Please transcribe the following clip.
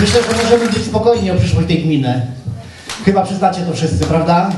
Myślę, że możemy być spokojni o przyszłość tej gminy. Chyba przyznacie to wszyscy, prawda?